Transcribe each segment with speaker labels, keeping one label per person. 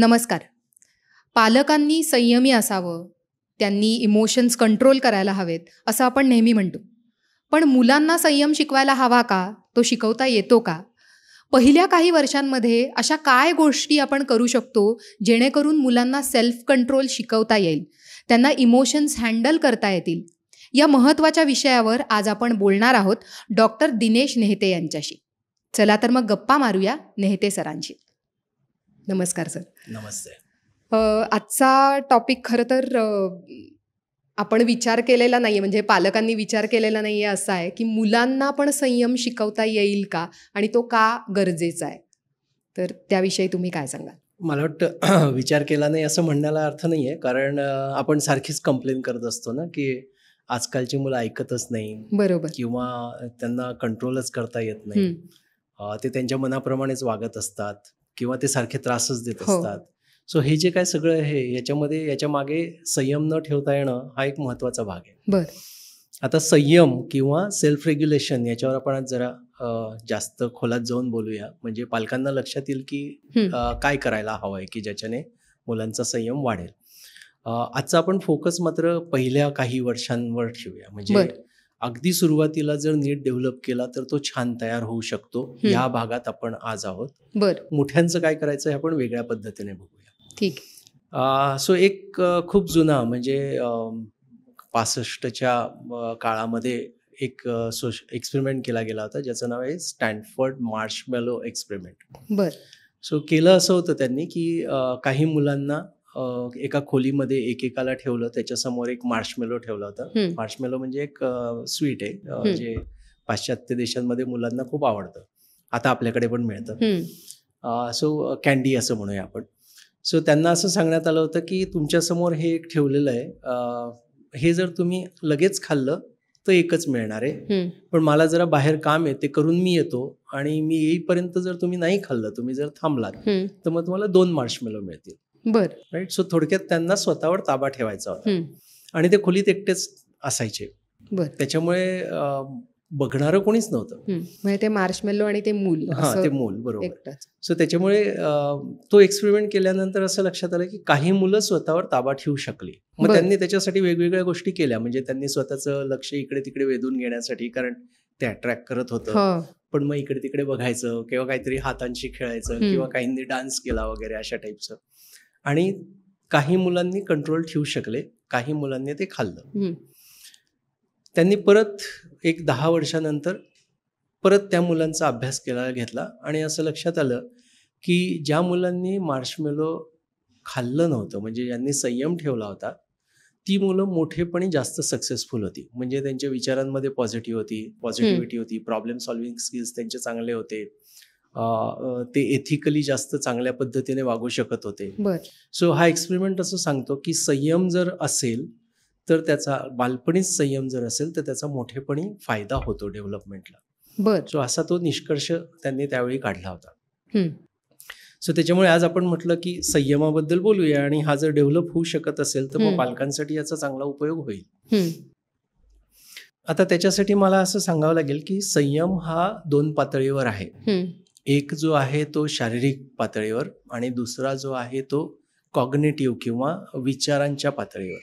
Speaker 1: नमस्कार. पालकांनी संयमी असावं त्यांनी इमोशन्स कंट्रोल करायला हवेत असं आपण नेहमी म्हणतो. पण मुलांना संयम शिकवायला हवा का? तो शिकवता येतो का? पहिल्या काही वर्षांमध्ये अशा काय गोष्टी आपण करू शकतो जेणेकरून मुलांना सेल्फ कंट्रोल शिकवता येईल त्यांना इमोशन्स हँडल करता येतील? या महत्त्वाच्या विषयावर आज आपण बोलणार आहोत डॉक्टर दिनेश नेहते यांच्याशी. चला तर मग गप्पा मारूया नेहते सरांशी. नमस्कार सर.
Speaker 2: नमस्ते.
Speaker 1: आजचा टॉपिक खरं तर आपण विचार केलेला नाही म्हणजे पालकांनी विचार केलेला नाही आहे असा आहे की मुलांना पण संयम शिकवता येईल का आणि तो का गरजेचा आहे? तर त्याविषयी तुम्ही काय सांगाल?
Speaker 2: मला वाटतं विचार केला नाही असं म्हणण्याला अर्थ नाही आहे कारण आपण सारखीच कंप्लेन करत असतो ना की आजकालची मुलं ऐकतच नाही.
Speaker 1: बरोबर.
Speaker 2: किंवा त्यांना कंट्रोलच करता येत नाही. ते त्यांच्या मनाप्रमाणेच वागत असतात. किंवा ते सारखे त्रासच देत
Speaker 1: हो.
Speaker 2: असतात. सो हे जे काय सगळं आहे याच्यामध्ये याच्या मागे संयम न ठेवता येणं हा एक महत्त्वाचा भाग आहे.
Speaker 1: बर.
Speaker 2: आता संयम किंवा सेल्फ रेग्युलेशन याच्यावर आपण आज जरा जास्त खोलात जाऊन बोलूया. म्हणजे पालकांना लक्षात येईल की काय करायला हवं आहे की ज्याच्याने मुलांचा संयम वाढेल. आजचा आपण फोकस मात्र पहिल्या काही वर्षांवर ठेवूया. म्हणजे. अगदी सुरुवातीला जर नीट डेव्हलप केला तर तो छान तयार होऊ शकतो. या भागात आपण आज आहोत.
Speaker 1: बर.
Speaker 2: मोठ्यांचं काय करायचं हे आपण वेगळ्या पद्धतीने बघूया.
Speaker 1: ठीक
Speaker 2: सो एक खूप जुना म्हणजे पासष्टच्या काळामध्ये एक सोश एक्सपेरिमेंट केला गेला होता ज्याचं नाव आहे स्टॅनफर्ड मार्शमेलो एक्सपेरिमेंट.
Speaker 1: बर.
Speaker 2: सो केलं असं होतं त्यांनी की काही मुलांना एका खोलीमध्ये एकेकाला ठेवलं त्याच्यासमोर एक मार्शमेलो ठेवलं होतं. मार्शमेलो म्हणजे एक स्वीट आहे. जे पाश्चात्य देशांमध्ये मुलांना खूप आवडतं. आता आपल्याकडे पण मिळतं. सो कॅन्डी असं म्हणूया आपण. सो त्यांना असं सांगण्यात आलं होतं की तुमच्यासमोर हे एक ठेवलेलं आहे. हे जर तुम्ही लगेच खाल्लं तर एकच मिळणार आहे. पण मला जरा बाहेर काम आहे ते करून मी येतो आणि मी येईपर्यंत जर तुम्ही नाही खाल्लं तुम्ही जर थांबलात तर मग तुम्हाला दोन मार्शमेलो मिळतील.
Speaker 1: बर.
Speaker 2: राईट सो थोडक्यात त्यांना स्वतःवर ताबा ठेवायचा होता. आणि ते खोलीत एकटेच असायचे.
Speaker 1: बर.
Speaker 2: त्याच्यामुळे बघणारं कोणीच नव्हतं.
Speaker 1: म्हणजे ते मार्शमेल्लो आणि ते मूल
Speaker 2: हा ते मूल बरोबर. सो त्याच्यामुळे तो एक्सपेरिमेंट केल्यानंतर असं लक्षात आलं की काही मुलं स्वतःवर ताबा ठेवू शकली. मग. त्यांनी त्याच्यासाठी वेगवेगळ्या गोष्टी केल्या. म्हणजे त्यांनी स्वतःचं लक्ष इकडे तिकडे वेधून घेण्यासाठी कारण ते अट्रॅक्ट करत होतं.
Speaker 1: हो.
Speaker 2: पण मग इकडे तिकडे बघायचं किंवा काहीतरी हातांशी खेळायचं. किंवा काहींनी डान्स केला वगैरे अशा टाईपचं आणि काही मुलांनी कंट्रोल ठेवू शकले काही मुलांनी ते खाल्लं. त्यांनी परत एक दहा वर्षानंतर परत त्या मुलांचा अभ्यास केला घेतला आणि असं लक्षात आलं की ज्या मुलांनी मार्शमेलो खाल्लं नव्हतं म्हणजे ज्यांनी संयम ठेवला होता ती मुलं मोठेपणी जास्त सक्सेसफुल होती. म्हणजे त्यांच्या विचारांमध्ये पॉझिटिव्ह होती पॉझिटिव्हिटी होती प्रॉब्लेम सॉल्व्हिंग स्किल्स त्यांचे चांगले होते. ते एथिकली जास्त चांगल्या पद्धतीने वागू शकत होते. सो हा एक्सपेरिमेंट असं सांगतो की संयम जर असेल तर त्याचा बालपणीच संयम जर असेल तर त्याचा मोठेपणी फायदा होतो डेव्हलपमेंटला
Speaker 1: बर.
Speaker 2: सो असा तो निष्कर्ष त्यांनी त्यावेळी काढला होता. सो त्याच्यामुळे आज आपण म्हटलं की संयमाबद्दल बोलूया आणि हा जर डेव्हलप होऊ शकत असेल तर. मग पालकांसाठी याचा चांगला उपयोग होईल. आता त्याच्यासाठी मला असं सांगावं लागेल की संयम हा दोन पातळीवर आहे. एक जो आहे तो शारीरिक पातळीवर आणि दुसरा जो आहे तो कॉग्नेटिव्ह किंवा विचारांच्या पातळीवर.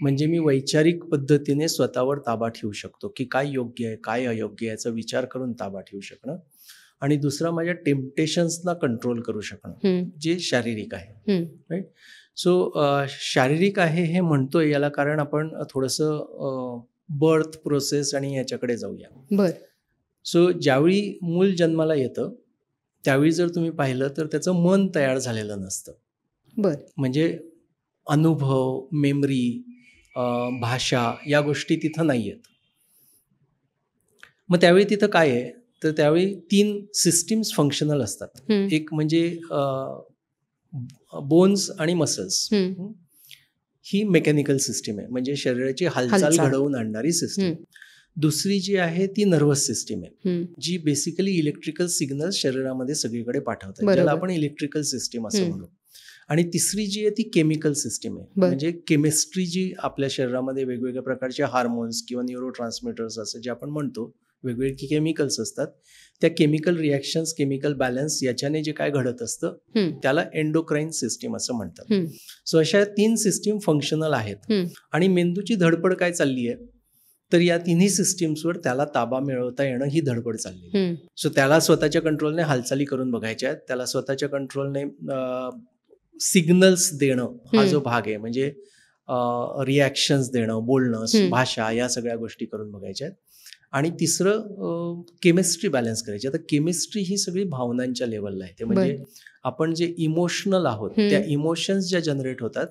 Speaker 2: म्हणजे मी वैचारिक पद्धतीने स्वतःवर ताबा ठेवू शकतो की काय योग्य आहे काय अयोग्य आहे याचा विचार करून ताबा ठेवू शकणं आणि दुसरा माझ्या टेम्पटेशन्सना कंट्रोल करू शकणं जे शारीरिक आहे.
Speaker 1: हम्म,
Speaker 2: सो शारीरिक आहे हे म्हणतोय याला कारण आपण थोडंसं बर्थ प्रोसेस आणि याच्याकडे जाऊया.
Speaker 1: बर.
Speaker 2: सो ज्यावेळी मूल जन्माला येतं त्यावेळी जर तुम्ही पाहिलं तर त्याचं मन तयार झालेलं नसतं.
Speaker 1: बर.
Speaker 2: म्हणजे अनुभव मेमरी भाषा या गोष्टी तिथं नाही आहेत मग त्यावेळी तिथं काय आहे? तर त्यावेळी तीन सिस्टीम्स फंक्शनल असतात. एक म्हणजे बोन्स आणि मसल्स ही मेकॅनिकल सिस्टीम आहे. म्हणजे शरीराची हालचाल. घडवून आणणारी सिस्टीम. दुसरी जी आहे ती नर्वस सिस्टीम आहे. जी बेसिकली इलेक्ट्रिकल सिग्नल शरीरामध्ये सगळीकडे पाठवतात. ज्याला आपण इलेक्ट्रिकल सिस्टीम असं. म्हणू. आणि तिसरी जी आहे ती केमिकल सिस्टीम आहे. म्हणजे केमिस्ट्री जी आपल्या शरीरामध्ये वेगवेगळ्या प्रकारचे हार्मोन्स किंवा न्यूरो ट्रान्समिटर्स असं जे आपण म्हणतो वेगवेगळे केमिकल्स असतात त्या केमिकल रिॲक्शन्स केमिकल बॅलन्स याच्याने जे काय घडत असतं त्याला एंडोक्राईन सिस्टीम असं म्हणतात. सो अशा तीन सिस्टीम फंक्शनल आहेत. आणि मेंदूची धडपड काय चालली आहे तर या तिन्ही सिस्टीम्सवर त्याला ताबा मिळवता येणं ही धडपड चालली सो त्याला स्वतःच्या कंट्रोलने हालचाली करून बघायच्या आहेत. त्याला स्वतःच्या कंट्रोलने सिग्नल्स देणं हा. जो भाग आहे. म्हणजे रिॲक्शन्स देणं बोलणं. भाषा या सगळ्या गोष्टी करून बघायच्या आहेत. आणि तिसरं केमिस्ट्री बॅलन्स करायची. आता केमिस्ट्री ही सगळी भावनांच्या लेवलला आहे. ते म्हणजे आपण जे इमोशनल आहोत. त्या इमोशन्स ज्या जनरेट होतात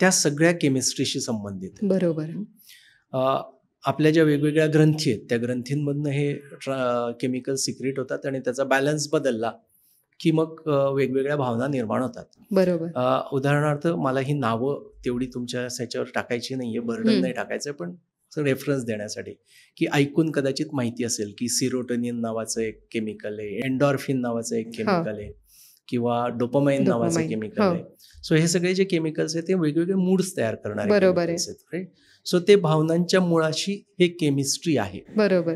Speaker 2: त्या सगळ्या केमिस्ट्रीशी संबंधित.
Speaker 1: बरोबर.
Speaker 2: आपल्या ज्या वेगवेगळ्या ग्रंथी आहेत त्या ग्रंथींमधनं हे केमिकल सिक्रेट होतात आणि त्याचा बॅलन्स बदलला की मग वेगवेगळ्या भावना निर्माण होतात
Speaker 1: बरोबर
Speaker 2: उदाहरणार्थ मला ही नावं तेवढी तुमच्या ह्याच्यावर टाकायची नाहीये बर्डन. नाही टाकायचं पण रेफरन्स देण्यासाठी की ऐकून कदाचित माहिती असेल की सिरोटोनिन नावाचं एक केमिकल आहे एन्डॉर्फिन नावाचं एक केमिकल आहे किंवा डोपामाइन नावाचं केमिकल. आहे सो हे सगळे जे केमिकल्स आहेत ते वेगवेगळे मूड्स तयार करणारे
Speaker 1: बरोबर
Speaker 2: आहेत right? सो ते भावनांच्या मुळाशी हे केमिस्ट्री आहे.
Speaker 1: बरोबर.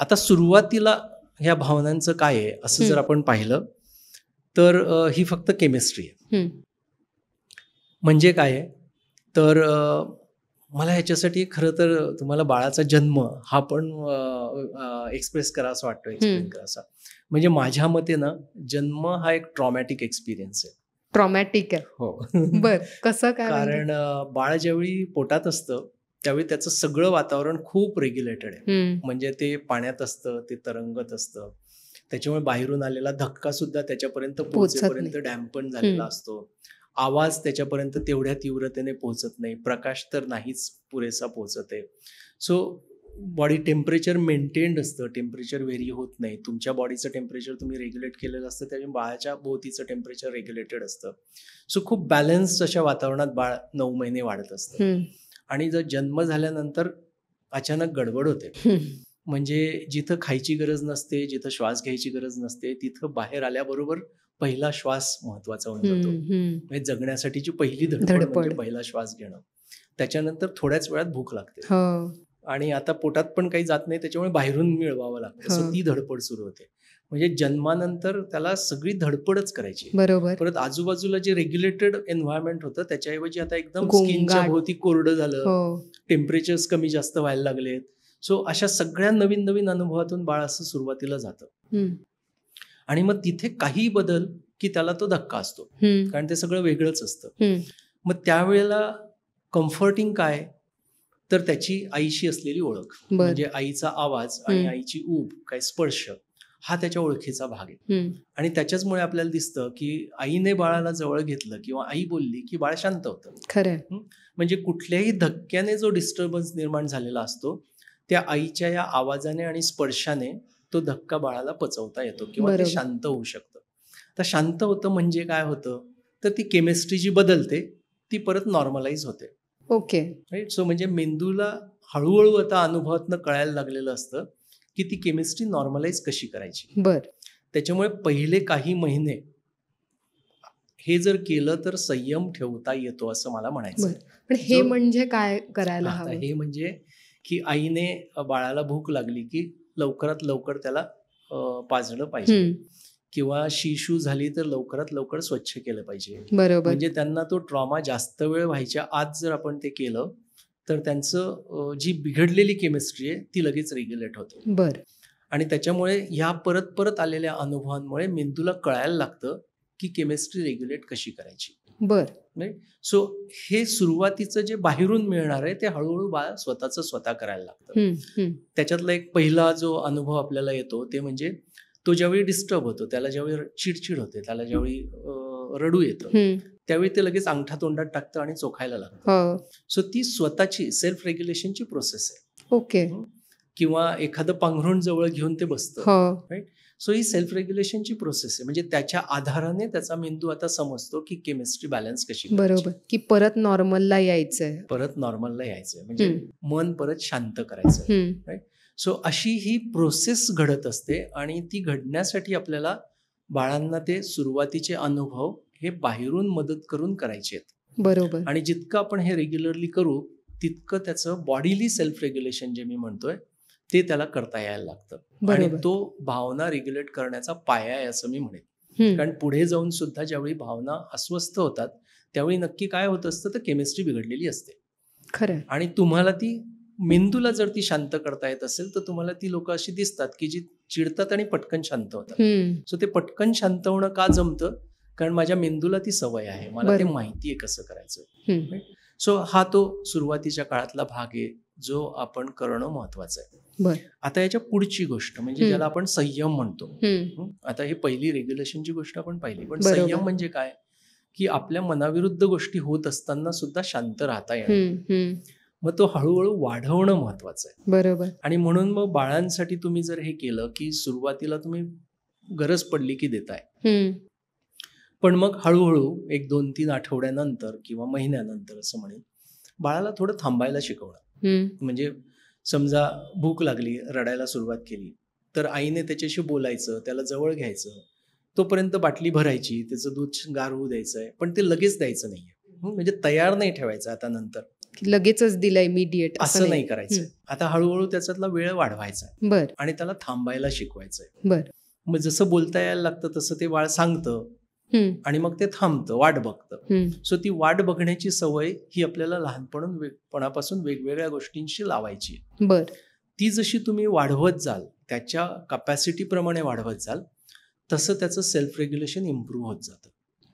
Speaker 2: आता सुरुवातीला ह्या भावनांचं काय आहे असं जर. आपण पाहिलं तर ही फक्त केमिस्ट्री आहे. म्हणजे काय आहे? तर मला ह्याच्यासाठी खरं तर तुम्हाला बाळाचा जन्म हा पण एक्सप्रेस करा असं वाटतं एक्सप्लेन. करा असा. म्हणजे माझ्या मते ना जन्म हा एक ट्रॉमॅटिक एक्सपिरियन्स आहे.
Speaker 1: ट्रॉमॅटिक आहे.
Speaker 2: हो.
Speaker 1: बर कसं काय म्हणजे?
Speaker 2: कारण बाळ ज्यावेळी पोटात असतं त्यावेळी त्याचं सगळं वातावरण खूप रेग्युलेटेड आहे. म्हणजे ते पाण्यात असतं ते तरंगत असतं. त्याच्यामुळे बाहेरून आलेला धक्का सुद्धा त्याच्यापर्यंत पोहोचेपर्यंत डॅम्पन झालेला. असतो. आवाज त्याच्यापर्यंत तेवढ्या तीव्रतेने पोहोचत नाही. प्रकाश तर नाहीच पुरेसा पोहोचत आहे. सो बॉडी टेम्परेचर मेंटेन्ड असतं. टेम्परेचर व्हेरी होत नाही. तुमच्या बॉडीचं टेम्परेचर तुम्ही रेग्युलेट केलेलं असतं त्याच्यामुळे बाळाच्या भोवतीचं टेम्परेचर रेग्युलेटेड असतं. सो खूप बॅलन्स्ड अशा वातावरणात बाळ नऊ महिने वाढत असतं. आणि जर जन्म झाल्यानंतर अचानक गडबड होते. म्हणजे जिथं खायची गरज नसते जिथं श्वास घ्यायची गरज नसते तिथं बाहेर आल्याबरोबर पहिला श्वास महत्त्वाचा होऊन जातो. म्हणजे जगण्यासाठीची पहिली धडपड
Speaker 1: धडपड.
Speaker 2: म्हणजे पहिला श्वास घेणं. त्याच्यानंतर थोड्याच वेळात भूक लागते.
Speaker 1: हो.
Speaker 2: आणि आता पोटात पण काही जात नाही त्याच्यामुळे बाहेरून मिळवावं लागतं. सो
Speaker 1: हो.
Speaker 2: ती धडपड सुरू होते. म्हणजे जन्मानंतर त्याला सगळी धडपडच करायची.
Speaker 1: बरोबर.
Speaker 2: परत आजूबाजूला जे रेग्युलेटेड एन्व्हायरमेंट होतं त्याच्याऐवजी आता एकदम. स्किनच्या भोवती कोरडं झालं.
Speaker 1: हो.
Speaker 2: टेम्परेचर्स कमी जास्त व्हायला लागलेत. सो अशा सगळ्या नवीन नवीन अनुभवातून बाळ असं सुरुवातीला जातं. आणि मग तिथे काही बदल की त्याला तो धक्का असतो. कारण ते सगळं वेगळंच असतं. मग त्यावेळेला कम्फर्टिंग काय? तर त्याची आईशी असलेली ओळख म्हणजे आईचा आवाज आणि. आईची ऊब काय स्पर्श हा त्याच्या ओळखीचा भाग आहे. आणि त्याच्याचमुळे आपल्याला दिसतं की आईने बाळाला जवळ घेतलं किंवा आई बोलली की बाळ शांत होतं.
Speaker 1: खरंय.
Speaker 2: म्हणजे कुठल्याही धक्क्याने जो डिस्टर्बन्स निर्माण झालेला असतो त्या आईच्या या आवाजाने आणि स्पर्शाने तो धक्का बाळाला पचवता येतो किंवा ते. शांत होऊ शकतं. तर शांत होतं म्हणजे काय होतं? तर ती केमिस्ट्री जी बदलते ती परत नॉर्मलाइज होते.
Speaker 1: ओके.
Speaker 2: राईट सो म्हणजे मेंदूला हळूहळू आता अनुभवातनं कळायला लागलेलं असतं की ती केमिस्ट्री नॉर्मलाइज कशी करायची.
Speaker 1: बर.
Speaker 2: त्याच्यामुळे पहिले काही महिने हे जर केलं तर संयम ठेवता येतो असं मला म्हणायचं.
Speaker 1: पण हे म्हणजे काय करायला
Speaker 2: हे म्हणजे की आईने बाळाला भूक लागली की लवकरात लवकर त्याला पाजलं पाहिजे. किंवा शिशू झाली तर लवकरात लवकर स्वच्छ केलं पाहिजे.
Speaker 1: बरोबर.
Speaker 2: म्हणजे त्यांना तो ट्रॉमा जास्त वेळ व्हायच्या आत जर आपण ते केलं तर त्यांचं जी बिघडलेली केमिस्ट्री आहे ती लगेच रेग्युलेट होते.
Speaker 1: बर.
Speaker 2: आणि त्याच्यामुळे ह्या परत परत आलेल्या अनुभवांमुळे मेंदूला कळायला लागतं की केमिस्ट्री रेग्युलेट कशी करायची.
Speaker 1: बर.
Speaker 2: सो हे सुरुवातीचं जे बाहेरून मिळणार आहे ते हळूहळू बाळ स्वतःचं स्वतः करायला लागतं. त्याच्यातला एक पहिला जो अनुभव आपल्याला येतो ते म्हणजे तो ज्यावेळी डिस्टर्ब होतो त्याला ज्यावेळी चिडचिड होते त्याला ज्यावेळी रडू येतं त्यावेळी ते लगेच अंगठा तोंडात टाकतं आणि चोखायला लागतं.
Speaker 1: हो.
Speaker 2: सो ती स्वतःची सेल्फ रेग्युलेशनची प्रोसेस आहे.
Speaker 1: ओके.
Speaker 2: किंवा एखादं पांघरुण जवळ घेऊन ते बसतं.
Speaker 1: हो.
Speaker 2: सो ही सेल्फ रेग्युलेशनची प्रोसेस आहे. म्हणजे त्याच्या आधाराने त्याचा मेंदू आता समजतो की केमिस्ट्री बॅलन्स कशी.
Speaker 1: बरोबर. की परत नॉर्मलला यायचंय.
Speaker 2: परत नॉर्मलला यायचंय. म्हणजे. मन परत शांत करायचं.
Speaker 1: हम्म,
Speaker 2: सो अशी ही प्रोसेस घडत असते आणि ती घडण्यासाठी आपल्याला बाळांना ते सुरुवातीचे अनुभव हे बाहेरून मदत करून करायचे आहेत.
Speaker 1: बरोबर.
Speaker 2: आणि जितकं आपण हे रेग्युलरली करू तितकं त्याचं बॉडीली सेल्फ रेग्युलेशन जे मी म्हणतोय ते त्याला करता यायला लागतं. आणि तो भावना रेग्युलेट करण्याचा पाया आहे असं मी म्हणेन. कारण पुढे जाऊन सुद्धा ज्यावेळी भावना अस्वस्थ होतात त्यावेळी नक्की काय होत असतं तर केमिस्ट्री बिघडलेली असते.
Speaker 1: खरंय
Speaker 2: आणि तुम्हाला ती मेंदूला जर ती शांत करता येत असेल तर तुम्हाला ती लोक अशी दिसतात की जी चिडतात आणि पटकन शांत होतात. सो ते पटकन शांत होणं का जमतं? कारण माझ्या मेंदूला ती सवय आहे. मला ते. माहिती आहे कसं करायचं. सो हा तो सुरुवातीच्या काळातला भाग आहे जो आपण करणं महत्वाचं आहे. आता याच्या पुढची गोष्ट म्हणजे. ज्याला आपण संयम म्हणतो? आता ही पहिली रेग्युलेशनची गोष्ट आपण पाहिली. पण. संयम म्हणजे काय? की आपल्या मनाविरुद्ध गोष्टी होत असताना सुद्धा शांत राहता येणं.
Speaker 1: हम्म, हम्म,
Speaker 2: मग तो हळूहळू वाढवणं महत्वाचं आहे.
Speaker 1: बरोबर.
Speaker 2: आणि म्हणून मग बाळांसाठी तुम्ही जर हे केलं की सुरुवातीला तुम्ही गरज पडली की देताय. पण मग हळूहळू एक दोन तीन आठवड्यानंतर किंवा महिन्यानंतर असं म्हणेन बाळाला थोडं थांबायला शिकवणं. म्हणजे समजा भूक लागली रडायला सुरुवात केली तर आईने त्याच्याशी बोलायचं त्याला जवळ घ्यायचं तोपर्यंत बाटली भरायची त्याचं दूध गार होऊ द्यायचं आहे पण ते लगेच द्यायचं नाहीये? म्हणजे तयार नाही ठेवायचं आता नंतर.
Speaker 1: लगेचच दिलं इमिडिएट
Speaker 2: असं नाही करायचं. आता हळूहळू त्याच्यातला वेळ वाढवायचा
Speaker 1: बर.
Speaker 2: आणि त्याला थांबायला शिकवायचंय.
Speaker 1: बर.
Speaker 2: मग जसं बोलता यायला लागतं तसं ते बाळ सांगतं. आणि मग ते थांबतं वाट बघतं. सो ती वाट बघण्याची सवय ही आपल्याला लहानपणून वेगपणापासून वेगवेगळ्या गोष्टींशी लावायची.
Speaker 1: बर.
Speaker 2: ती जशी तुम्ही वाढवत जाल त्याच्या कपॅसिटीप्रमाणे वाढवत जाल तसं त्याचं सेल्फ रेग्युलेशन इम्प्रूव्ह होत जातं.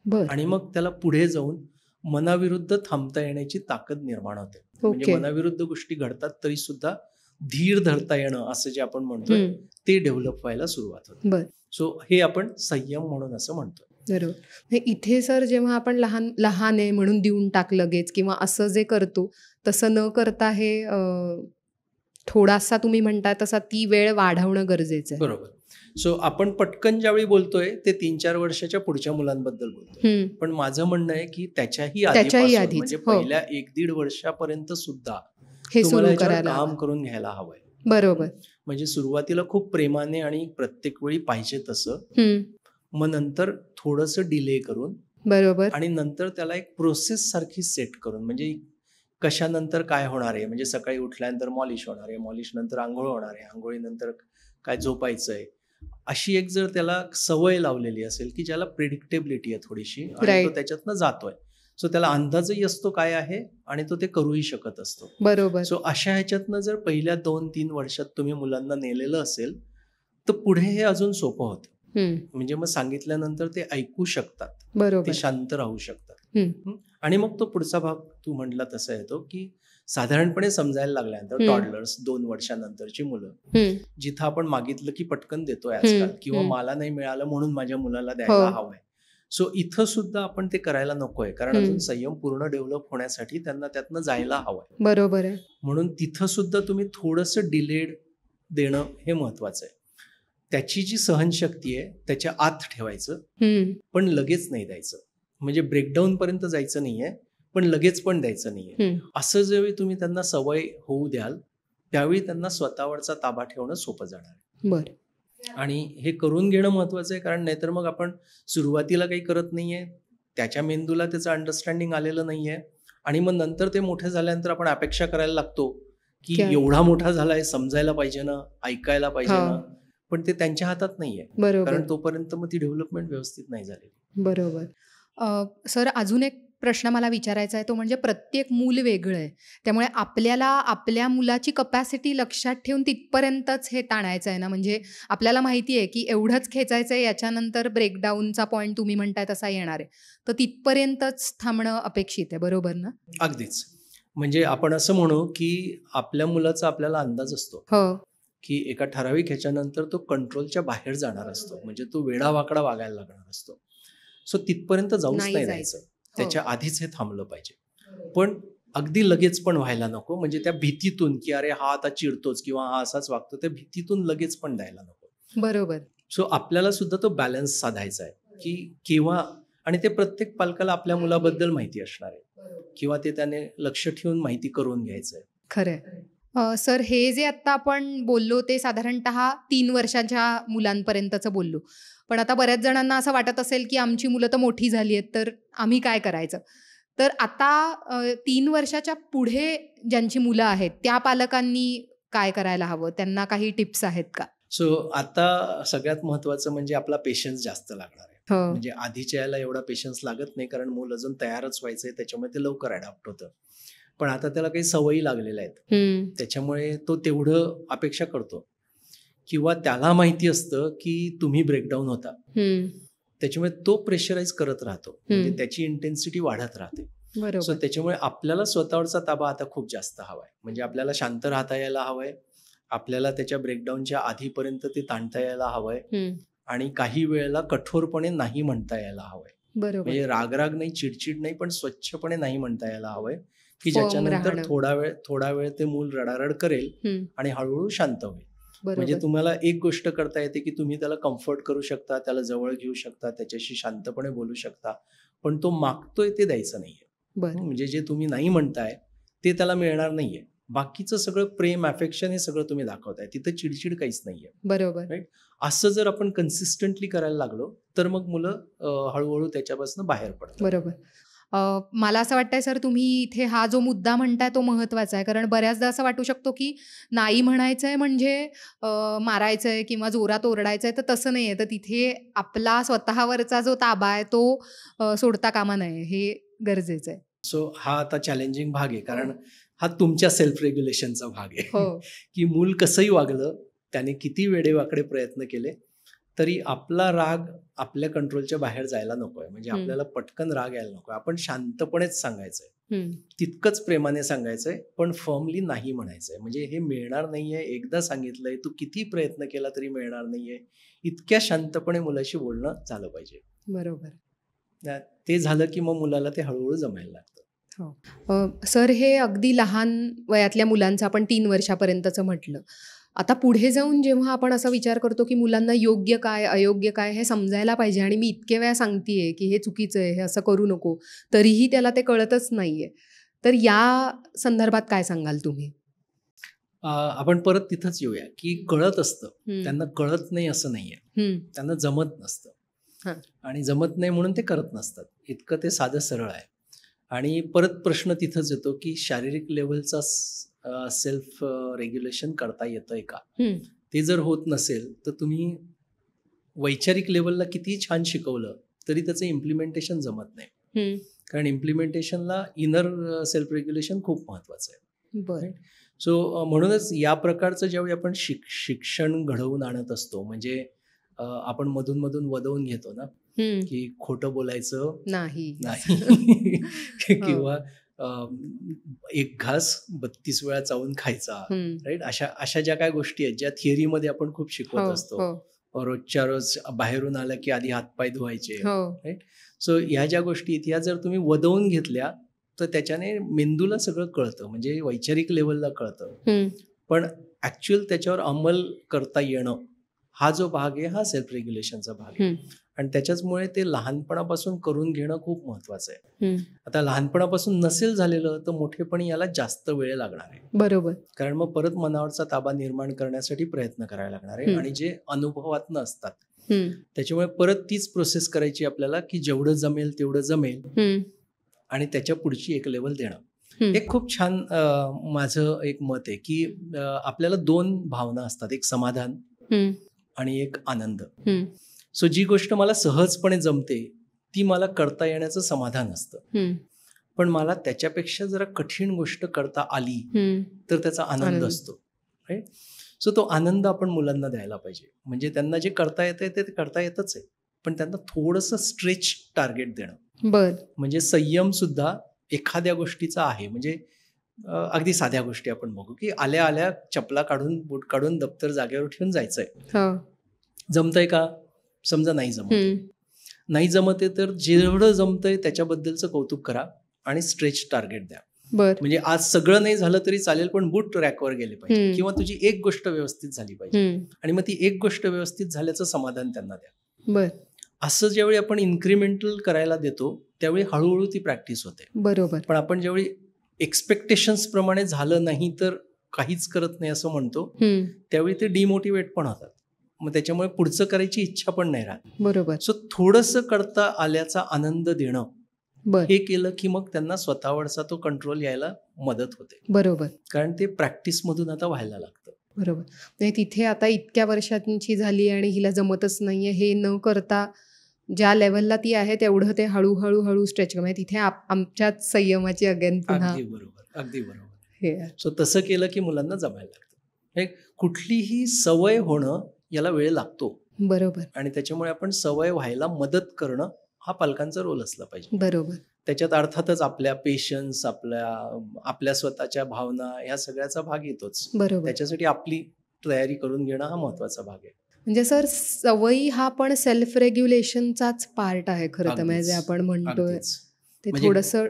Speaker 1: बर.
Speaker 2: आणि मग त्याला पुढे जाऊन मनाविरुद्ध थांबता येण्याची ताकद निर्माण होते. म्हणजे मनाविरुद्ध गोष्टी घडतात तरी सुद्धा धीर धरता येणं असं जे आपण म्हणतोय
Speaker 1: हम्म,
Speaker 2: ते डेव्हलप व्हायला सुरुवात होते.
Speaker 1: बर.
Speaker 2: सो हे आपण संयम म्हणून असं म्हणतो
Speaker 1: बरोबर. इथे सर जेव्हा आपण लहान लहान आहे म्हणून देऊन टाक लगेच किंवा असं जे करतो तसं न करता हे थोडासा तुम्ही म्हणताय तसा ती वेळ वाढवणं गरजेचं आहे.
Speaker 2: बरोबर. सो आपण पटकन ज्यावेळी बोलतोय ते तीन चार वर्षाच्या पुढच्या मुलांबद्दल बोलतोय.
Speaker 1: हम्म,
Speaker 2: पण माझं म्हणणं आहे की त्याच्याही
Speaker 1: आधीच,
Speaker 2: म्हणजे
Speaker 1: हो.
Speaker 2: पहिल्या एक दीड वर्षापर्यंत सुद्धा
Speaker 1: हे
Speaker 2: काम. करून घ्यायला हवंय.
Speaker 1: बरोबर.
Speaker 2: म्हणजे सुरुवातीला खूप प्रेमाने आणि प्रत्येक वेळी पाहिजे तसं. मग नंतर थोडंसं डिले करून
Speaker 1: बरोबर.
Speaker 2: आणि नंतर त्याला एक प्रोसेस सारखी सेट करून म्हणजे कशानंतर काय होणार आहे? म्हणजे सकाळी उठल्यानंतर मॉलिश होणार आहे मॉलिश नंतर आंघोळ होणार आहे आंघोळीनंतर काय झोपायचं आहे अशी एक जर त्याला सवय लावलेली असेल की ज्याला प्रिडिक्टेबिलिटी आहे थोडीशी आणि तो. त्याच्यातनं जातोय. सो त्याला अंदाजही असतो काय आहे आणि तो ते करूही शकत असतो.
Speaker 1: बरोबर.
Speaker 2: सो अशा ह्याच्यातनं जर पहिल्या दोन तीन वर्षात तुम्ही मुलांना नेलेलं असेल तर पुढे हे अजून सोपं होतं. म्हणजे मग सांगितल्यानंतर ते ऐकू शकतात. ते
Speaker 1: बरोबर
Speaker 2: शांत राहू शकतात? आणि मग तो पुढचा भाग तू म्हटला तसा येतो की साधारणपणे समजायला लागल्यानंतर. टॉडलर्स दोन वर्षानंतरची मुलं जिथं आपण मागितलं की पटकन देतोय आजकाल किंवा. मला नाही मिळालं म्हणून माझ्या मुलाला द्यायला
Speaker 1: हो.
Speaker 2: हवंय. सो इथं सुद्धा आपण ते करायला नकोय कारण. अजून संयम पूर्ण डेव्हलप होण्यासाठी त्यांना त्यातनं जायला हवंय.
Speaker 1: बरोबर आहे.
Speaker 2: म्हणून तिथं सुद्धा तुम्ही थोडंसं डिलेड देणं हे महत्वाचं आहे. त्याची जी सहनशक्ती आहे त्याच्या आत ठेवायचं. पण लगेच नाही द्यायचं. म्हणजे ब्रेकडाऊन पर्यंत जायचं नाहीये पण लगेच पण द्यायचं नाहीये. असं जेव्हा तुम्ही त्यांना सवय होऊ द्याल त्यावेळी त्यांना स्वतःवरचा ताबा ठेवणं सोपं जाणार
Speaker 1: बर.
Speaker 2: आणि हे करून घेणं महत्वाचं आहे कारण नाहीतर मग आपण सुरुवातीला काही करत नाहीये त्याच्या मेंदूला त्याचं अंडरस्टँडिंग आलेलं नाहीये आणि मग नंतर ते मोठे झाल्यानंतर आपण अपेक्षा करायला लागतो की? एवढा मोठा झालाय समजायला पाहिजे ना ऐकायला पाहिजे. ना पण ते त्यांच्या हातात नाहीये. कारण तोपर्यंत मग ती डेव्हलपमेंट व्यवस्थित नाही झाली
Speaker 1: बरोबर. सर अजून एक प्रश्न मला विचारायचा आहे. तो म्हणजे प्रत्येक मूल वेगळं आहे. त्यामुळे आपल्याला आपल्या मुलाची कपॅसिटी लक्षात ठेवून तिथपर्यंतच हे ताणायचं आहे ना? म्हणजे आपल्याला माहिती आहे की एवढंच खेचायचं आहे याच्यानंतर ब्रेकडाऊनचा पॉईंट तुम्ही म्हणताय तसा येणार आहे. तर तिथपर्यंतच थांबणं अपेक्षित आहे बरोबर ना?
Speaker 2: अगदीच. म्हणजे आपण असं म्हणू की आपल्या मुलाचा आपल्याला अंदाज असतो
Speaker 1: हो.
Speaker 2: की एका ठराविक ह्याच्यानंतर तो कंट्रोलच्या बाहेर जाणार असतो. म्हणजे तो वेडावाकडा वागायला लागणार असतो. सो तिथपर्यंत जाऊच
Speaker 1: नाही जायचं.
Speaker 2: द्यायचं त्याच्या आधीच हे थांबलं पाहिजे. पण अगदी लगेच पण व्हायला नको म्हणजे त्या भीतीतून की अरे हा आता चिडतोच किंवा हा असाच वागतो त्या भीतीतून लगेच पण द्यायला नको.
Speaker 1: बरोबर.
Speaker 2: सो आपल्याला सुद्धा तो बॅलन्स साधायचा आहे की केव्हा आणि ते प्रत्येक पालकाला आपल्या मुलाबद्दल माहिती असणार आहे. किंवा ते त्याने लक्ष ठेवून माहिती करून घ्यायचं आहे.
Speaker 1: खरंय अ, सर हे जे आत्ता आपण बोललो ते साधारणतः तीन वर्षाच्या मुलांपर्यंतचं बोललो. पण आता बऱ्याच जणांना असं वाटत असेल की आमची मुलं तर मोठी झाली आहेत तर आम्ही काय करायचं? तर आता तीन वर्षाच्या पुढे ज्यांची मुलं आहेत त्या पालकांनी काय करायला हवं? त्यांना काही टिप्स आहेत का?
Speaker 2: सो आता सगळ्यात महत्वाचं म्हणजे आपला पेशन्स जास्त लागणार आहे.
Speaker 1: हो.
Speaker 2: म्हणजे आधीच्या याला एवढा पेशन्स लागत नाही कारण मूल अजून तयारच व्हायचंय त्याच्यामुळे ते लवकर अडॅप्ट होतं. पण आता त्याला काही सवयी लागलेल्या आहेत. त्याच्यामुळे तो तेवढं अपेक्षा करतो. किंवा त्याला माहिती असतं की तुम्ही ब्रेकडाऊन होता. त्याच्यामुळे तो प्रेशराईज करत राहतो. म्हणजे. त्याची इंटेन्सिटी वाढत राहते. सो त्याच्यामुळे आपल्याला स्वतःवरचा ताबा आता खूप जास्त हवाय. म्हणजे आपल्याला शांत राहता यायला हवंय. आपल्याला त्याच्या ब्रेकडाऊनच्या आधीपर्यंत ते ताणता यायला हवंय. आणि काही वेळेला कठोरपणे नाही म्हणता यायला हवंय.
Speaker 1: बरोबर.
Speaker 2: म्हणजे रागराग नाही चिडचिड नाही पण स्वच्छपणे नाही म्हणता यायला हवंय. की ज्याच्यानंतर. थोडा वेळ थोडा वेळ ते मूल रडारड करेल आणि हळूहळू शांत होईल. म्हणजे तुम्हाला एक गोष्ट करता येते की तुम्ही त्याला कम्फर्ट करू शकता त्याला जवळ घेऊ शकता त्याच्याशी शांतपणे बोलू शकता पण तो मागतोय ते द्यायचं नाहीये. म्हणजे जे तुम्ही नाही म्हणताय ते त्याला मिळणार नाहीये. बाकीचं सगळं प्रेम अफेक्शन हे सगळं तुम्ही दाखवताय. तिथं चिडचिड काहीच नाहीये.
Speaker 1: बरोबर.
Speaker 2: असं जर आपण कन्सिस्टंटली करायला लागलो तर मग मुलं हळूहळू त्याच्यापासून बाहेर पडतात.
Speaker 1: बरोबर. मला असं वाटतंय सर तुम्ही इथे हा जो मुद्दा म्हणताय तो महत्त्वाचा आहे. कारण बऱ्याचदा असं वाटू शकतो की नाही म्हणायचंय म्हणजे अ, मारायचंय किंवा जोरात ओरडायचंय तर तसं नाही आहे तर तिथे आपला स्वतःवरचा जो ताबा आहे तो सोडता कामा नये हे गरजेचं आहे.
Speaker 2: सो हा आता चॅलेंजिंग भाग आहे. कारण हा तुमच्या सेल्फ रेग्युलेशनचा भाग आहे.
Speaker 1: हो.
Speaker 2: की मूल कसंही वागलं त्याने किती वेडेवाकडे प्रयत्न केले तरी आपला राग आपल्या कंट्रोलच्या बाहेर जायला नकोय. म्हणजे. आपल्याला पटकन राग यायला नकोय. आपण शांतपणेच सांगायचंय. तितकंच प्रेमाने सांगायचंय पण फर्मली नाही म्हणायचंय. म्हणजे हे मिळणार नाहीये. एकदा सांगितलंय तू किती प्रयत्न केला तरी मिळणार नाहीये. इतक्या शांतपणे मुलाशी बोलणं झालं पाहिजे.
Speaker 1: बरोबर.
Speaker 2: ते झालं की मग मुलाला ते हळूहळू जमायला लागतं.
Speaker 1: अ, सर हे अगदी लहान वयातल्या मुलांचं आपण तीन वर्षापर्यंतचं म्हटलं. आता पुढे जाऊन जेव्हा आपण असा विचार करतो की मुलांना योग्य काय अयोग्य काय हे समजायला पाहिजे आणि मी इतके वेळा सांगतेय की हे चुकीचं आहे हे असं करू नको तरीही त्याला ते कळतच नाहीये. तर या संदर्भात काय सांगाल तुम्ही?
Speaker 2: आपण परत तिथंच येऊया की कळत असतं. त्यांना कळत नाही असं नाहीये. त्यांना जमत नसतं. आणि जमत नाही म्हणून ते करत नसतात. इतकं ते साधं सरळ आहे. आणि परत प्रश्न तिथंच येतो की शारीरिक लेवलचा सेल्फ रेग्युलेशन करता येतंय का? ते जर होत नसेल तर तुम्ही वैचारिक लेवलला किती छान शिकवलं तरी त्याचं इम्प्लिमेंटेशन जमत नाही. कारण इम्प्लिमेंटेशनला इनर सेल्फ रेग्युलेशन खूप महत्वाचं आहे.
Speaker 1: बरं.
Speaker 2: सो म्हणूनच या प्रकारचं ज्यावेळी आपण शिक शिक्षण घडवून आणत असतो म्हणजे आपण मधून मधून वदवून घेतो ना की खोटं बोलायचं
Speaker 1: नाही.
Speaker 2: नाही. किंवा अम, एक घास बत्तीस वेळा चावून खायचा राईट अशा अशा ज्या काय गोष्टी आहेत ज्या थिअरीमध्ये आपण खूप शिकवत
Speaker 1: हो
Speaker 2: असतो.
Speaker 1: हो.
Speaker 2: रोजच्या रोज बाहेरून आलं की आधी हातपाय धुवायचे
Speaker 1: हो.
Speaker 2: सो ह्या ज्या गोष्टी आहेत ह्या जर तुम्ही वदवून घेतल्या तर त्याच्याने मेंदूला सगळं कळतं म्हणजे वैचारिक लेवलला कळतं. पण ऍक्च्युअल त्याच्यावर अंमल करता येणं हा जो भाग आहे हा सेल्फ रेग्युलेशनचा भाग आहे. आणि त्याच्याचमुळे ते लहानपणापासून करून घेणं खूप महत्वाचं आहे. आता लहानपणापासून नसेल झालेलं तर मोठेपणी याला जास्त वेळ लागणार आहे.
Speaker 1: बरोबर.
Speaker 2: कारण मग परत मनावरचा ताबा निर्माण करण्यासाठी प्रयत्न करायला लागणार आहे. आणि जे अनुभवात असतात त्याच्यामुळे परत तीच प्रोसेस करायची आपल्याला की जेवढं जमेल तेवढं जमेल आणि त्याच्या पुढची एक लेवल देणं. एक खूप छान माझं एक मत आहे की आपल्याला दोन भावना असतात. एक समाधान आणि एक आनंद. सो जी गोष्ट मला सहजपणे जमते ती मला करता येण्याचं समाधान असतं. पण मला त्याच्यापेक्षा जरा कठीण गोष्ट करता आली. तर त्याचा आनंद. असतो. राईट सो तो आनंद आपण मुलांना द्यायला पाहिजे. म्हणजे त्यांना जे करता येतं ते करता येतच आहे. पण त्यांना थोडंसं स्ट्रेच टार्गेट देणं.
Speaker 1: बर.
Speaker 2: म्हणजे संयम सुद्धा एखाद्या गोष्टीचा आहे. म्हणजे अगदी साध्या गोष्टी आपण बघू की आल्या आल्या चपला काढून बूट काढून दप्तर जागेवर ठेवून जायचंय.
Speaker 1: हो.
Speaker 2: जमतंय का? समजा नाही जमत नाही जमत तर जेवढं जमतंय त्याच्याबद्दलचं कौतुक करा आणि स्ट्रेच टार्गेट द्या.
Speaker 1: बर.
Speaker 2: म्हणजे आज सगळं नाही झालं तरी चालेल पण बूट रॅकवर गेले पाहिजे. किंवा तुझी एक गोष्ट व्यवस्थित झाली पाहिजे. आणि मग ती एक गोष्ट व्यवस्थित झाल्याचं समाधान त्यांना द्या.
Speaker 1: बर.
Speaker 2: असं ज्यावेळी आपण इन्क्रिमेंटल करायला देतो त्यावेळी हळूहळू ती प्रॅक्टिस होते.
Speaker 1: बरोबर.
Speaker 2: पण आपण ज्यावेळी एक्सपेक्टेशन्स प्रमाणे झालं नाही तर काहीच करत नाही असं म्हणतो त्यावेळी ते डिमोटिवेट पण होतात. मग त्याच्यामुळे पुढचं करायची इच्छा पण नाही राहत.
Speaker 1: बरोबर.
Speaker 2: सो थोडंसं करता आल्याचा आनंद देणं हे केलं की मग त्यांना स्वतःवरचा तो कंट्रोल यायला मदत होते.
Speaker 1: बरोबर.
Speaker 2: कारण ते प्रॅक्टिसमधून आता व्हायला लागतं.
Speaker 1: बरोबर. नाही तिथे आता इतक्या वर्षांची झाली आणि हिला जमतच नाहीये हे न करता ज्या लेवलला ती आहे तेवढं ते हळूहळू हळू स्ट्रेच म्हणजे तिथे आमच्याच संयमाची अगेन पुन्हा
Speaker 2: अगदी बरोबर अगदी बरोबर.
Speaker 1: हे.
Speaker 2: सो तसं केलं की मुलांना जमायला लागतं. कुठलीही सवय होणं याला वेळ लागतो.
Speaker 1: बरोबर.
Speaker 2: आणि त्याच्यामुळे आपण सवय व्हायला मदत करणं हा पालकांचा रोल असला पाहिजे.
Speaker 1: बरोबर.
Speaker 2: त्याच्यात अर्थातच आपल्या पेशन्स आपल्या आपल्या स्वतःच्या भावना या सगळ्याचा भाग येतोच.
Speaker 1: बरोबर.
Speaker 2: त्याच्यासाठी आपली तयारी करून घेणं हा महत्त्वाचा भाग आहे.
Speaker 1: म्हणजे सर सवयी हा पण सेल्फ रेग्युलेशनचाच पार्ट आहे खरं तर. म्हणजे. आपण म्हणतोय ते
Speaker 2: म्हणजे
Speaker 1: थोडंसं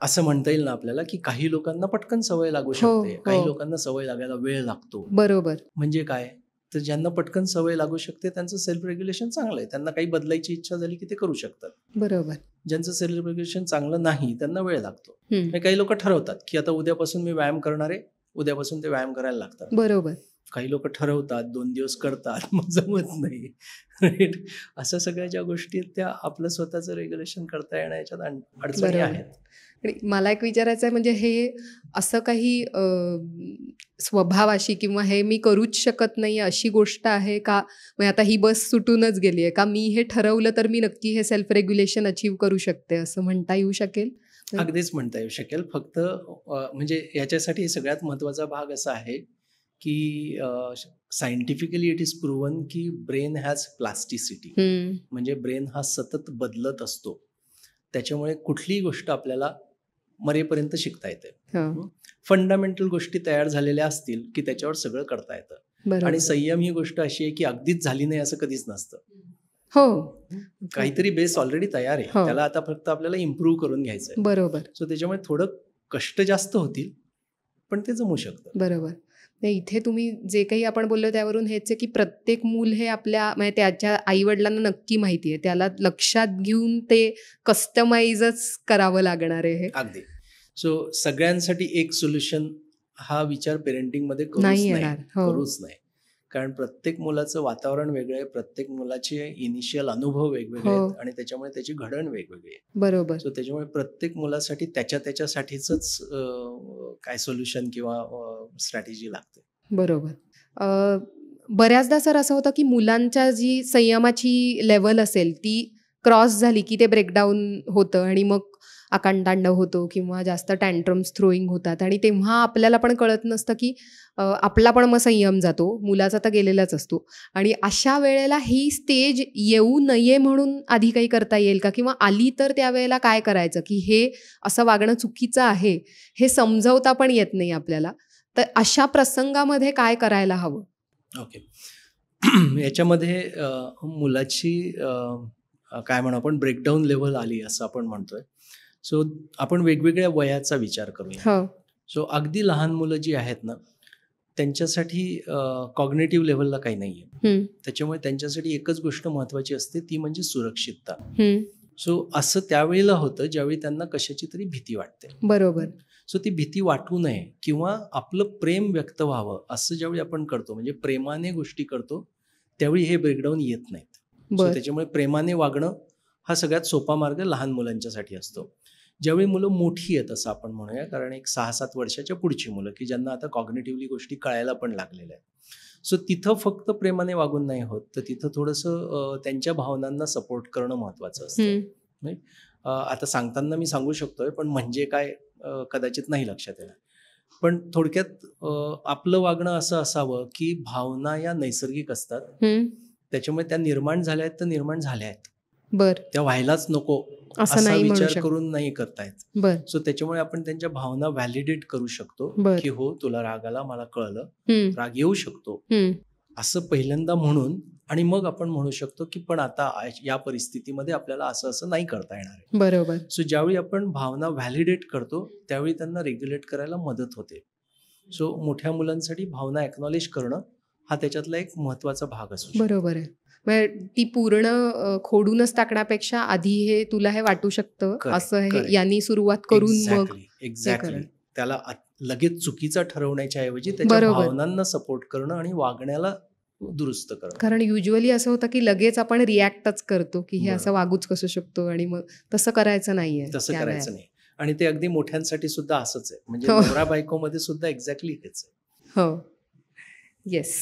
Speaker 2: असं म्हणता येईल ना आपल्याला की काही लोकांना पटकन सवय लागू शकते.
Speaker 1: हो.
Speaker 2: काही लोकांना सवय लागायला वेळ लागतो.
Speaker 1: बरोबर.
Speaker 2: म्हणजे काय? तर ज्यांना पटकन सवय लागू शकते त्यांचं सेल्फ रेग्युलेशन चांगलं आहे. त्यांना काही बदलायची इच्छा झाली की ते करू शकतात.
Speaker 1: बरोबर.
Speaker 2: ज्यांचं सेल्फ रेग्युलेशन चांगलं नाही त्यांना वेळ लागतो. काही लोक ठरवतात की आता उद्यापासून मी व्यायाम करणार आहे उद्यापासून ते व्यायाम करायला लागतात.
Speaker 1: बरोबर.
Speaker 2: काही लोक ठरवतात दोन दिवस करतात मग जमत नाही. Right? अशा सगळ्या ज्या गोष्टी आहेत त्या आपलं स्वतःचं रेग्युलेशन करता येणं याच्यात अड- अडचणी. आहेत.
Speaker 1: मला एक विचारायचं आहे म्हणजे हे असं काही स्वभावाशी किंवा हे मी करूच शकत नाही अशी गोष्ट आहे का? म्हणजे आता ही बस सुटूनच गेली आहे का? मी हे ठरवलं तर मी नक्की हे सेल्फ रेग्युलेशन अचीव करू शकते असं म्हणता येऊ शकेल?
Speaker 2: अगदीच म्हणता येऊ शकेल. फक्त म्हणजे याच्यासाठी सगळ्यात महत्त्वाचा भाग असा आहे की सायंटिफिकली इट इज प्रूव्हन की ब्रेन हॅज प्लास्टिसिटी म्हणजे ब्रेन हा सतत बदलत असतो. त्याच्यामुळे कुठलीही गोष्ट आपल्याला मरेपर्यंत शिकता येते.
Speaker 1: हं,
Speaker 2: फंडामेंटल गोष्टी तयार झालेल्या असतील की त्याच्यावर सगळं करता येतं. आणि संयम ही गोष्ट अशी आहे की अगदीच झाली नाही असं कधीच नसतं.
Speaker 1: हो.
Speaker 2: काहीतरी बेस ऑलरेडी तयार आहे.
Speaker 1: हो.
Speaker 2: त्याला आता फक्त आपल्याला इम्प्रूव्ह करून घ्यायचं
Speaker 1: बरोबर.
Speaker 2: सो त्याच्यामुळे थोडं कष्ट जास्त होतील पण ते जमू शकतं.
Speaker 1: बरोबर. इथे तुम्ही जे काही आपण बोललो त्यावरून हेच आहे की प्रत्येक मूल हे आपल्या म्हणजे त्याच्या आईवडिलांना नक्की माहिती आहे. त्याला लक्षात घेऊन ते कस्टमाइजच करावं लागणार आहे हे.
Speaker 2: अगदी. सो सगळ्यांसाठी एक सोल्युशन हा विचार पेरेंटिंगमध्ये करूच
Speaker 1: नाही.
Speaker 2: कारण प्रत्येक मुलाचं वातावरण वेगळं आहे प्रत्येक मुलाचे इनिशियल अनुभव वेगवेगळे
Speaker 1: हो.
Speaker 2: आहेत आणि त्याच्यामुळे त्याची घडण वेगवेगळी आहे.
Speaker 1: बरोबर.
Speaker 2: सो त्याच्यामुळे प्रत्येक मुलासाठी त्याच्या त्याच्यासाठीच काय सोल्युशन किंवा स्ट्रॅटेजी लागते.
Speaker 1: बरोबर. बऱ्याचदा सर असं होतं की मुलांच्या जी संयमाची लेवल असेल ती क्रॉस झाली की ते ब्रेकडाऊन होतं आणि मग आकांडतांडव होतो किंवा जास्त टँट्रम्स थ्रोईंग होतात. आणि तेव्हा आपल्याला पण कळत नसतं की आपला पण मग संयम जातो. मुलाचा तर गेलेलाच असतो. आणि अशा वेळेला ही स्टेज येऊ नये म्हणून आधी काही करता येईल का? किंवा आली तर त्यावेळेला काय करायचं? की हे असं वागणं चुकीचं आहे हे समजवता पण येत नाही आपल्याला. तर अशा प्रसंगामध्ये काय करायला हवं?
Speaker 2: ओके. याच्यामध्ये मुलाची काय म्हणू आपण ब्रेकडाऊन लेवल आली असं आपण म्हणतोय. सो आपण वेगवेगळ्या वयाचा विचार करूया.
Speaker 1: हो.
Speaker 2: सो अगदी लहान मुलं जी आहेत ना त्यांच्यासाठी कॉग्नेटिव्ह लेवलला काही नाही आहे
Speaker 1: हम्म,
Speaker 2: त्याच्यामुळे त्यांच्यासाठी एकच गोष्ट महत्त्वाची असते ती म्हणजे सुरक्षितता. सो असं त्यावेळेला होतं ज्यावेळी त्यांना कशाची तरी भीती वाटते.
Speaker 1: बरोबर.
Speaker 2: सो ती भीती वाटू नये किंवा आपलं प्रेम व्यक्त व्हावं असं ज्यावेळी आपण करतो म्हणजे प्रेमाने गोष्टी करतो त्यावेळी हे ब्रेकडाऊन येत नाहीत. त्याच्यामुळे प्रेमाने वागणं हा सगळ्यात सोपा मार्ग लहान मुलांच्यासाठी असतो. ज्यावेळी मुलं मोठी आहेत असं आपण म्हणूया कारण एक सहा सात वर्षाच्या पुढची मुलं की ज्यांना आता कॉग्नेटिव्हली गोष्टी कळायला पण लागलेल्या आहेत. सो तिथं फक्त प्रेमाने वागून नाही होत तर तिथं थोडंसं त्यांच्या भावनांना सपोर्ट करणं महत्त्वाचं असतं. आता सांगताना मी सांगू शकतोय पण म्हणजे काय कदाचित नाही लक्षात येणार. पण थोडक्यात आपलं वागणं असं असावं की भावना या नैसर्गिक असतात. त्याच्यामुळे त्या निर्माण झाल्या आहेत तर निर्माण झाल्या आहेत.
Speaker 1: बर.
Speaker 2: त्या व्हायलाच नको.
Speaker 1: असं
Speaker 2: विचार करून नाही करतायत सो त्याच्यामुळे आपण त्यांच्या भावना व्हॅलिडेट करू शकतो की हो तुला राग आला मला कळलं. राग येऊ शकतो. असं पहिल्यांदा म्हणून आणि मग आपण म्हणू शकतो की पण आता या परिस्थितीमध्ये आपल्याला असं असं नाही करता येणार
Speaker 1: बरोबर.
Speaker 2: सो ज्यावेळी आपण भावना व्हॅलिडेट करतो त्यावेळी त्यांना रेग्युलेट करायला मदत होते. सो मोठ्या मुलांसाठी भावना एक्नॉलेज करणं हा त्याच्यातला एक महत्त्वाचा भाग असू शकतो.
Speaker 1: बरोबर आहे. म्हणजे ती पूर्ण खोडूनच टाकण्यापेक्षा आधी हे तुला हे वाटू शकतं असं हे. यांनी सुरुवात करून मग
Speaker 2: एक्झॅक्टली. त्याला लगेच चुकीचा ठरवण्याच्या ऐवजी त्याच्या. भावनांना सपोर्ट करणं आणि वागण्याला दुरुस्त करणं
Speaker 1: कारण युजली असं होतं की लगेच आपण रिॲक्टच करतो की हे. असं वागूच कसं शकतो आणि मग तसं करायचं नाहीये
Speaker 2: तसं करायचं. नाही आणि ते अगदी मोठ्यांसाठी सुद्धा असंच आहे म्हणजे
Speaker 1: हो.
Speaker 2: नवरा बायकोमध्ये सुद्धा एक्झॅक्टली हेच आहे
Speaker 1: हो येस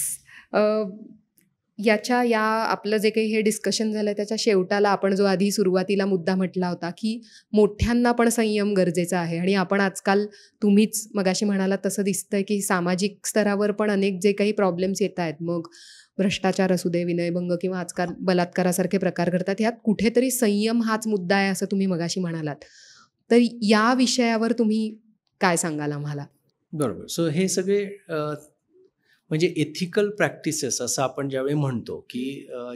Speaker 1: याच्या या आपलं जे काही हे डिस्कशन झालं त्याच्या शेवटाला आपण जो आधी सुरुवातीला मुद्दा म्हटला होता की मोठ्यांना पण संयम गरजेचा आहे आणि आपण आजकाल तुम्हीच मगाशी म्हणाला तसं दिसतंय की सामाजिक स्तरावर पण अनेक जे काही प्रॉब्लेम्स येत आहेत मग भ्रष्टाचार असू दे विनयभंग किंवा आजकाल बलात्कारासारखे प्रकार घडतात ह्यात कुठेतरी संयम हाच मुद्दा आहे असं तुम्ही मगाशी म्हणालात. तर या विषयावर तुम्ही काय सांगाल आम्हाला?
Speaker 2: बरोबर. सो हे सगळे म्हणजे एथिकल प्रॅक्टिसेस असं आपण ज्यावेळी म्हणतो की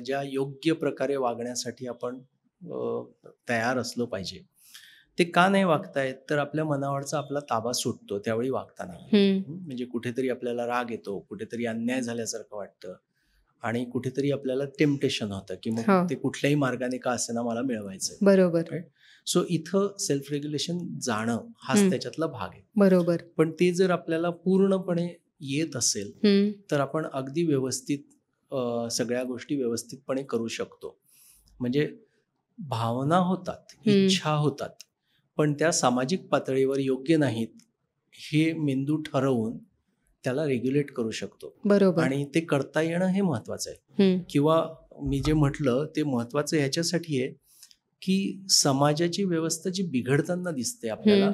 Speaker 2: ज्या योग्य प्रकारे वागण्यासाठी आपण तयार असलो पाहिजे. ते का नाही वागतायत? तर आपल्या मनावरचा आपला ताबा सुटतो त्यावेळी वागताना. म्हणजे कुठेतरी आपल्याला राग येतो कुठेतरी अन्याय झाल्यासारखं वाटतं आणि कुठेतरी आपल्याला टेम्पटेशन होतं की मग. ते कुठल्याही मार्गाने का असेना मला मिळवायचं
Speaker 1: बरोबर.
Speaker 2: सो इथं सेल्फ रेग्युलेशन जाणं हाच. त्याच्यातला भाग आहे.
Speaker 1: बरोबर.
Speaker 2: पण ते जर आपल्याला पूर्णपणे येत असेल तर आपण अगदी व्यवस्थित सगळ्या गोष्टी व्यवस्थितपणे करू शकतो. म्हणजे भावना होतात. इच्छा होतात पण त्या सामाजिक पातळीवर योग्य नाहीत हे मेंदू ठरवून त्याला रेग्युलेट करू शकतो.
Speaker 1: बरोबर.
Speaker 2: आणि ते करता येणं हे महत्वाचं आहे. किंवा मी जे म्हटलं ते महत्वाचं ह्याच्यासाठी आहे की समाजाची व्यवस्था जी बिघडताना दिसते आपल्याला.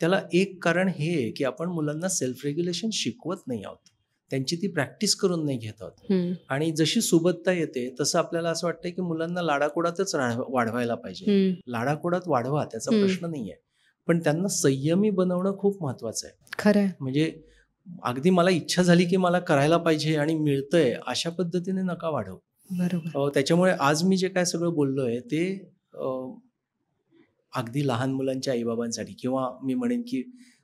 Speaker 2: त्याला एक कारण हे आहे की आपण मुलांना सेल्फ रेग्युलेशन शिकवत नाही आहोत. त्यांची ती प्रॅक्टिस करून नाही घेत आहोत. आणि जशी सुबत्ता येते तसं आपल्याला असं वाटतं की मुलांना लाडाकोडातच वाढवायला पाहिजे. लाडाकोडात वाढवा त्याचा. प्रश्न नाही आहे पण त्यांना संयमी बनवणं खूप महत्वाचं आहे.
Speaker 1: खरंय.
Speaker 2: म्हणजे अगदी मला इच्छा झाली की मला करायला पाहिजे आणि मिळतंय अशा पद्धतीने नका वाढवू.
Speaker 1: बरोबर.
Speaker 2: त्याच्यामुळे आज मी जे काय सगळं बोललोय ते अगदी लहान मुलांच्या आईबाबांसाठी किंवा मी म्हणेन की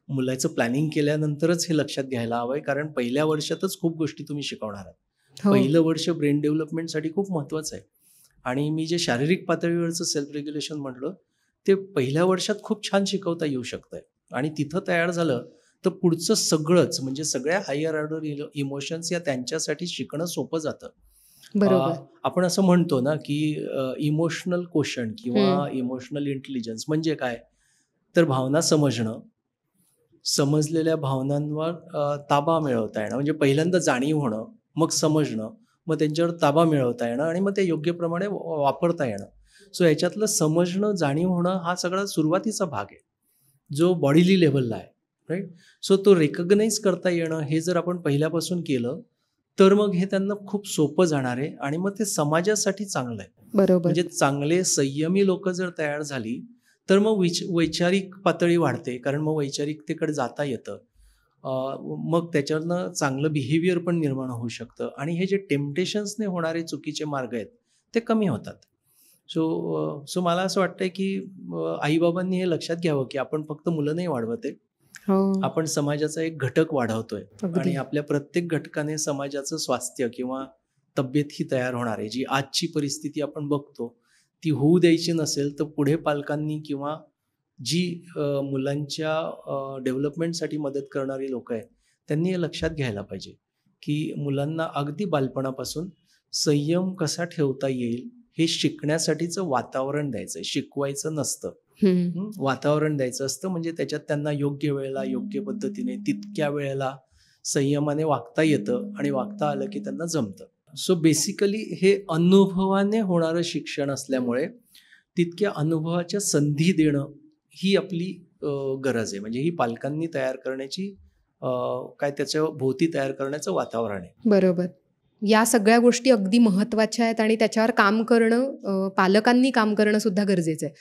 Speaker 2: मुलाचं प्लॅनिंग केल्यानंतरच हे लक्षात घ्यायला हवंय कारण पहिल्या वर्षातच खूप गोष्टी तुम्ही शिकवणार आहात.
Speaker 1: हो.
Speaker 2: पहिलं वर्ष ब्रेन डेव्हलपमेंटसाठी खूप महत्वाचं आहे. आणि मी जे शारीरिक पातळीवरचं सेल्फ रेग्युलेशन म्हटलं ते पहिल्या वर्षात खूप छान शिकवता येऊ शकतंय. आणि तिथं तयार झालं तर पुढचं सगळंच म्हणजे सगळ्या हायर ऑर्डर इमोशन्स या त्यांच्यासाठी शिकणं सोपं जातं.
Speaker 1: बरोबर.
Speaker 2: आपण असं म्हणतो ना की इमोशनल क्वेश्चन किंवा इमोशनल इंटेलिजन्स म्हणजे काय? तर भावना समजणं. समजलेल्या भावनांवर ताबा मिळवता येणं. म्हणजे पहिल्यांदा जाणीव होणं मग समजणं मग त्यांच्यावर ताबा मिळवता येणं आणि मग ते योग्य प्रमाणे वापरता येणं. सो याच्यातलं समजणं जाणीव होणं हा सगळा सुरुवातीचा भाग आहे. जो बॉडीली लेवलला आहे राईट सो तो रेकग्नाईज करता येणं हे जर आपण पहिल्यापासून केलं तर मग हे त्यांना खूप सोपं जाणार आहे आणि मग ते समाजासाठी चांगलं आहे.
Speaker 1: बरोबर.
Speaker 2: म्हणजे चांगले संयमी लोक जर तयार झाली तर मग विच वैचारिक पातळी वाढते कारण मग वैचारिकतेकडे जाता येतं. मग त्याच्यावरनं चांगलं बिहेवियर पण निर्माण होऊ शकतं आणि हे जे टेम्पटेशन्सने होणारे चुकीचे मार्ग आहेत ते कमी होतात. सो सो मला असं वाटतंय की आईबाबांनी हे लक्षात घ्यावं की आपण फक्त मुलं नाही वाढवत आहे. आपण समाजाचा एक घटक वाढवतोय. आणि आपल्या प्रत्येक घटकाने समाजाचं स्वास्थ्य किंवा तब्येत ही तयार होणार आहे. जी आजची परिस्थिती आपण बघतो ती होऊ द्यायची नसेल तर पुढे पालकांनी किंवा जी मुलांच्या डेव्हलपमेंटसाठी मदत करणारी लोक आहेत त्यांनी हे लक्षात घ्यायला पाहिजे की मुलांना अगदी बालपणापासून संयम कसा ठेवता येईल हे शिकण्यासाठीचं वातावरण द्यायचं शिकवायचं नसतं. हं, वातावरण द्यायचं असतं. म्हणजे त्याच्यात त्यांना योग्य वेळेला योग्य पद्धतीने तितक्या वेळेला संयमाने वागता येतं आणि वागता आलं की त्यांना जमतं. सो बेसिकली हे अनुभवाने होणारं शिक्षण असल्यामुळे तितक्या अनुभवाच्या संधी देणं ही आपली गरज आहे. म्हणजे ही पालकांनी तयार करण्याची काय त्याच्या भोवती तयार करण्याचं वातावरण आहे.
Speaker 1: बरोबर. या सगळ्या गोष्टी अगदी महत्त्वाच्या आहेत आणि त्याच्यावर काम करणं पालकांनी काम करणं सुद्धा गरजेचं आहे.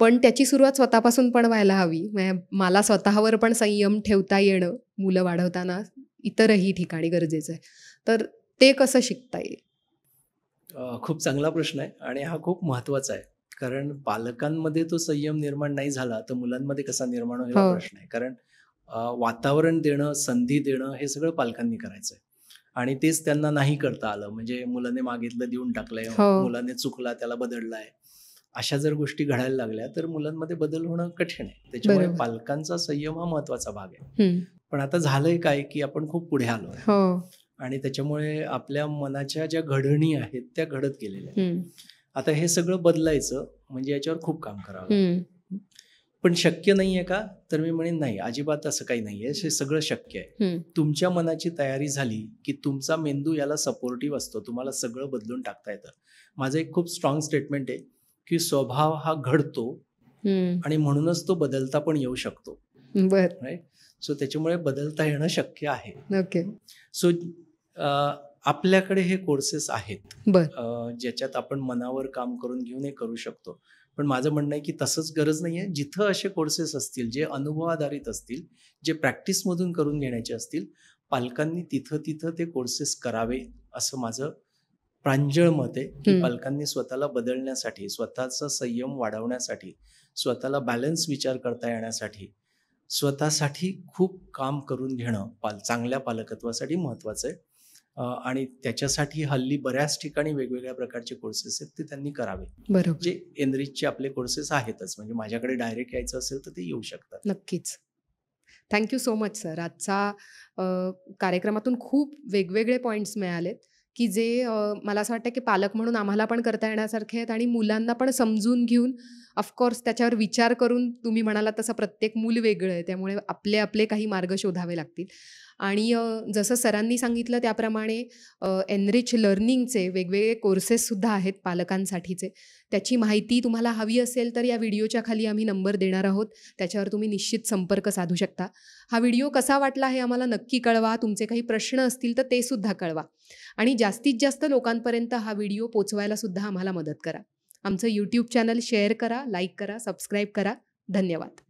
Speaker 1: पण त्याची सुरुवात स्वतःपासून पण व्हायला हवी. म्हणजे मला स्वतःवर पण संयम ठेवता येणं मुलं वाढवताना इतरही ठिकाणी गरजेचं आहे. तर ते कसं शिकता येईल?
Speaker 2: खूप चांगला प्रश्न आहे आणि हा खूप महत्त्वाचा आहे. कारण पालकांमध्ये तो संयम निर्माण नाही झाला तर मुलांमध्ये कसा निर्माण होईल हा
Speaker 1: हो.
Speaker 2: प्रश्न आहे. कारण वातावरण देणं संधी देणं हे सगळं पालकांनी करायचं आहे आणि तेच त्यांना नाही करता आलं. म्हणजे मुलाने मागितलं देऊन टाकलंय.
Speaker 1: हो.
Speaker 2: मुलाने चुकला त्याला बदललाय. अशा जर गोष्टी घडायला लागल्या तर मुलांमध्ये बदल होणं कठीण आहे. त्याच्यामुळे. पालकांचा संयम हा महत्त्वाचा भाग आहे. पण आता झालंय काय की आपण खूप पुढे आलोय
Speaker 1: हो.
Speaker 2: आणि त्याच्यामुळे आपल्या मनाच्या ज्या घडणी आहेत त्या घडत गेलेल्या आता हे सगळं बदलायचं म्हणजे याच्यावर खूप काम करावं पण शक्य नाहीये का? तर मी म्हणेन नाही अजिबात असं काही नाहीये. हे सगळं शक्य आहे. तुमच्या मनाची तयारी झाली की तुमचा मेंदू याला सपोर्टिव्ह असतो. तुम्हाला सगळं बदलून टाकता येतं. माझं एक खूप स्ट्रॉंग स्टेटमेंट आहे. की स्वभाव हा घडतो. आणि म्हणूनच तो बदलता पण येऊ शकतो.
Speaker 1: बर.
Speaker 2: सो त्याच्यामुळे बदलता येणं शक्य आहे.
Speaker 1: ओके.
Speaker 2: सो आपल्याकडे हे कोर्सेस आहेत. ज्याच्यात आपण मनावर काम करून घेऊन हे करू शकतो. पण माझं म्हणणं आहे की तसंच गरज नाही आहे जिथं असे कोर्सेस असतील जे अनुभवाधारित असतील जे प्रॅक्टिसमधून करून घेण्याचे असतील पालकांनी तिथं तिथं ते कोर्सेस करावे असं माझं प्रांजळ मत की. पालकांनी स्वतःला बदलण्यासाठी स्वतःचा संयम वाढवण्यासाठी स्वतःला बॅलन्स विचार करता येण्यासाठी स्वतःसाठी खूप काम करून घेणं पाल चांगल्या पालकत्वासाठी महत्त्वाचं आहे. आणि त्याच्यासाठी हल्ली बऱ्याच ठिकाणी वेगवेगळ्या प्रकारचे कोर्सेस आहेत ते त्यांनी करावे.
Speaker 1: बरोबर.
Speaker 2: जे एनरिचचे आपले कोर्सेस आहेतच. म्हणजे माझ्याकडे डायरेक्ट यायचं असेल तर ते येऊ शकतात.
Speaker 1: नक्कीच. थँक्यू सो मच सर आजचा कार्यक्रमातून खूप वेगवेगळे पॉईंट्स मिळालेत. की जे मला असं वाटतं की पालक म्हणून आम्हाला पण करता येण्यासारखे आहेत आणि मुलांना पण समजून घेऊन ऑफकोर्स त्याच्यावर विचार करून तुम्ही म्हणाला तसं प्रत्येक मूल वेगळं आहे त्यामुळे आपले आपले काही मार्ग शोधावे लागतील. आणि जसं सरांनी सांगितलं त्याप्रमाणे एनरिच लर्निंगचे वेगवेगळे कोर्सेससुद्धा आहेत पालकांसाठीचे. त्याची माहिती तुम्हाला हवी असेल तर या व्हिडिओच्या खाली आम्ही नंबर देणार आहोत. त्याच्यावर तुम्ही निश्चित संपर्क साधू शकता. हा व्हिडिओ कसा वाटला हे आम्हाला नक्की कळवा. तुमचे काही प्रश्न असतील तर ते सुद्धा कळवा. आणि जास्तीत जास्त लोकांपर्यंत हा व्हिडिओ पोचवायला सुद्धा आम्हाला मदत करा. आमचं यूट्यूब चॅनल शेअर करा लाईक करा सबस्क्राईब करा. धन्यवाद.